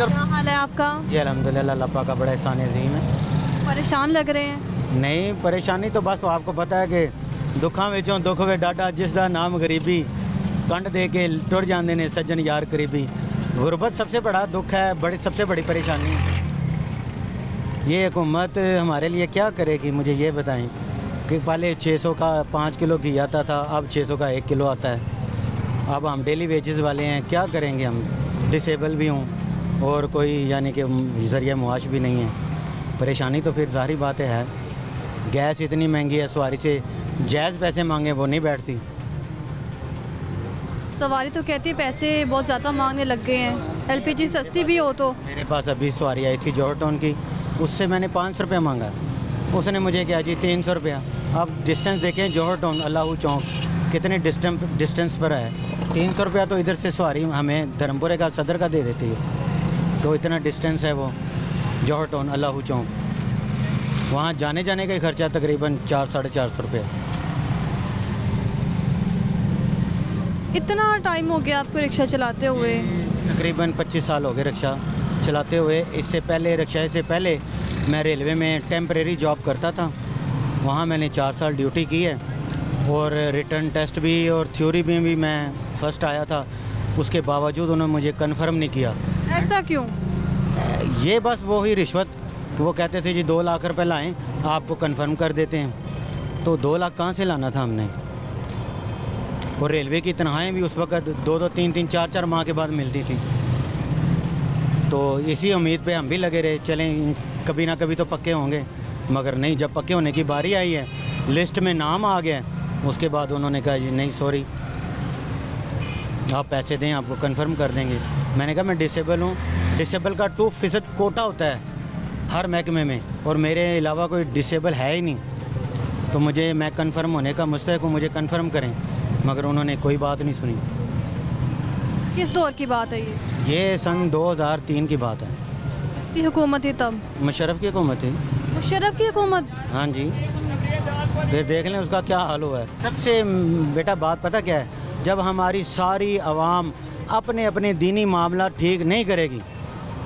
क्या हाल है आपका? जी अलहमदिल्ला अल्लाह का बड़ा एहसान अजीम है। परेशान लग रहे हैं? नहीं परेशानी तो बस आपको पता है कि दुखा विचों दुख वे डाटा जिस दा नाम गरीबी कंड दे के टुर जाते ने सज्जन यार करीबी गुरबत सबसे बड़ा दुख है बड़ी सबसे बड़ी परेशानी। है ये हुकूमत हमारे लिए क्या करेगी मुझे ये बताएँ कि पहले 600 का पाँच किलो घी आता था अब 600 का एक किलो आता है। अब हम डेली वेजेस वाले हैं क्या करेंगे हम? डिसेबल भी हूँ। और कोई यानी कि ज़रिया मुआश भी नहीं है। परेशानी तो फिर ज़ाहिर बात है। गैस इतनी महँगी है सवारी से जायज़ पैसे मांगे वो नहीं बैठती। सवारी तो कहती है पैसे बहुत ज़्यादा मांगने लग गए हैं। एलपीजी सस्ती भी हो तो। मेरे पास अभी सवारी आई थी जौहर टाउन की उससे मैंने पाँच सौ रुपया मांगा। उसने मुझे क्या जी तीन सौ रुपया। अब डिस्टेंस देखें जौहर टाउन अल्लाह चौक कितने डिस्टेंस डिस्टेंस पर है। तीन सौ रुपया तो इधर से सवारी हमें धर्मपुरे का सदर का दे देती है। तो इतना डिस्टेंस है वो जौहर टाउन अल्लाह चौक वहाँ जाने जाने का ही खर्चा तकरीबन चार साढ़े चार सौ रुपये। इतना टाइम हो गया आपको रिक्शा चलाते हुए? तकरीबन 25 साल हो गए रिक्शा चलाते हुए। इससे पहले रिक्शा से पहले मैं रेलवे में टेम्परेरी जॉब करता था। वहाँ मैंने चार साल ड्यूटी की है और रिटर्न टेस्ट भी और थ्योरी में भी मैं फ़र्स्ट आया था। उसके बावजूद उन्होंने मुझे कन्फर्म नहीं किया। ऐसा क्यों? ये बस वो ही रिश्वत वो कहते थे जी, दो लाख रुपए लाएँ, आपको कंफर्म कर देते हैं। तो दो लाख कहाँ से लाना था हमने? और रेलवे की तनख्वाहें भी उस वक्त दो दो तीन तीन चार चार माह के बाद मिलती थी। तो इसी उम्मीद पे हम भी लगे रहे, चलें, कभी ना कभी तो पक्के होंगे। मगर नहीं, जब पक्के होने की बारी आई है लिस्ट में नाम आ गया उसके बाद उन्होंने कहा, जी, नहीं सॉरी आप पैसे दें आपको कंफर्म कर देंगे। मैंने कहा मैं डिसेबल हूँ। डिसेबल का टू फ़ीसद कोटा होता है हर महकमे में और मेरे अलावा कोई डिसेबल है ही नहीं। तो मुझे मैं कंफर्म होने का मुस्तक हूँ मुझे कंफर्म करें। मगर उन्होंने कोई बात नहीं सुनी। किस दौर की बात है ये? ये सन 2003 की बात है। इसकी हुकूमत थी तब? मुशरफ की हुकूमत थी मुशरफ की हुकूमत? हाँ जी। फिर देख लें उसका क्या हाल हुआ है। सबसे बेटा बात पता क्या है? जब हमारी सारी आवाम अपने अपने दीनी मामला ठीक नहीं करेगी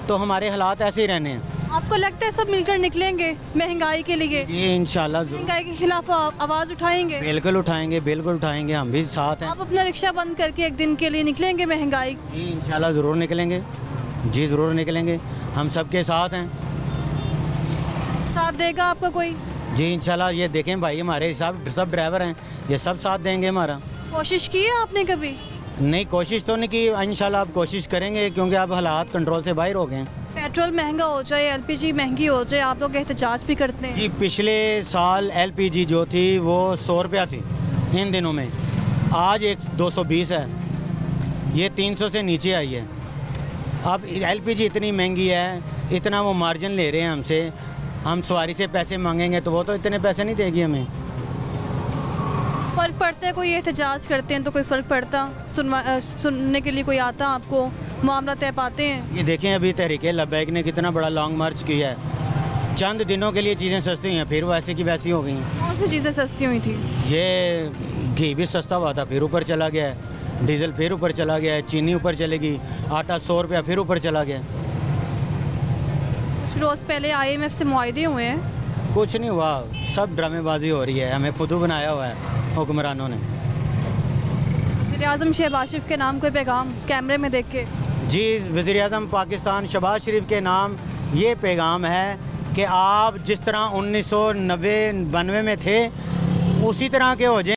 तो हमारे हालात ऐसे ही रहने हैं। आपको लगता है सब मिलकर निकलेंगे महँगाई के लिए? ये इंशाल्लाह महँगाई के खिलाफ आवाज़ उठाएँगे? बिल्कुल उठाएँगे बिल्कुल उठाएँगे हम भी साथ हैं। आप अपना रिक्शा बंद करके एक दिन के लिए निकलेंगे महँगाई? जी इंशाल्लाह ज़रूर निकलेंगे। जी ज़रूर निकलेंगे। हम सबके साथ हैं। साथ देगा आपका कोई? जी इंशाल्लाह ये देखें भाई हमारे सब सब ड्राइवर हैं। ये सब साथ देंगे हमारा। कोशिश की है आपने कभी? नहीं कोशिश तो नहीं की। इंशाल्लाह आप कोशिश करेंगे क्योंकि आप हालात कंट्रोल से बाहर हो गए हैं। पेट्रोल महँगा हो जाए एलपीजी महँगी हो जाए आप लोग एहतजाज भी करते हैं। जी पिछले साल एलपीजी जो थी वो सौ रुपया थी इन दिनों में। आज एक दो सौ बीस है। ये तीन सौ से नीचे आई है। अब एलपीजी इतनी महँगी है इतना वो मार्जिन ले रहे हैं हमसे। हम सवारी से पैसे मांगेंगे तो वो तो इतने पैसे नहीं देगी हमें। फ़र्क पड़ता है कोई एहतजाज करते हैं तो कोई फ़र्क पड़ता सुनवा सुनने के लिए कोई आता आपको मामला तय पाते हैं? ये देखें अभी तहरीक लबैक ने कितना बड़ा लॉन्ग मार्च किया है। चंद दिनों के लिए चीज़ें सस्ती हुई हैं फिर वो ऐसी की वैसी हो गई हैं। कौन सी चीज़ें सस्ती हुई थी? ये घी भी सस्ता हुआ था फिर ऊपर चला गया है। डीजल फिर ऊपर चला गया है चीनी ऊपर चलेगी आटा सौ रुपया फिर ऊपर चला गया। कुछ रोज़ पहले आईएमएफ से मुआदे हुए हैं। कुछ नहीं हुआ। सब ड्रामेबाजी हो रही है। हमें खुदू बनाया हुआ है हुक्मरानों ने। वजी अजम शहबाज शरीफ के नाम कोई पैगाम कैमरे में देख के? जी वज़ी अजम पाकिस्तान शहबाज शरीफ के नाम ये पैगाम है कि आप जिस तरह उन्नीस सौ नब्बे बानवे में थे उसी तरह के हो जाए।